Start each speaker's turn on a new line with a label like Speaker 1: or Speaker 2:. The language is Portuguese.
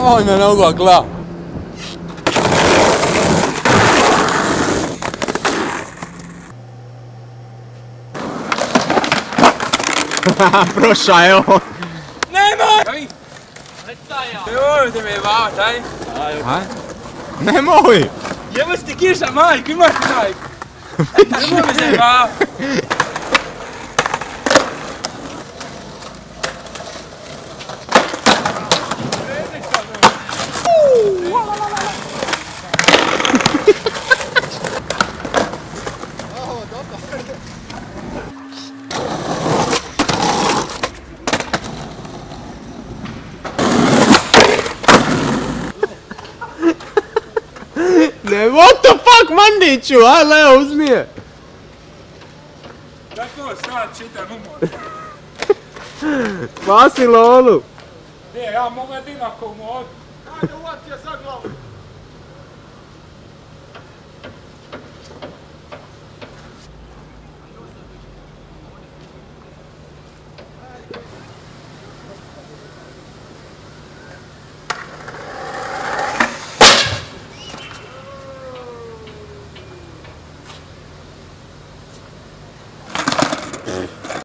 Speaker 1: Me noga gla.
Speaker 2: Prošao je on.
Speaker 1: Nemoj! Nemoj te me jebavat, aj.
Speaker 2: Nemoj!
Speaker 1: Jebo ti kiša, majku, imaš ti majku. Nemoj me zajebavat.
Speaker 2: What the fuck, Mandiću, aj Leo, uzmi je.
Speaker 1: Tako sad čitam umor.
Speaker 2: Spasi Lolu.
Speaker 1: Ne, ja mogu jedinako umor.
Speaker 3: Ajde, uvati je za glavu.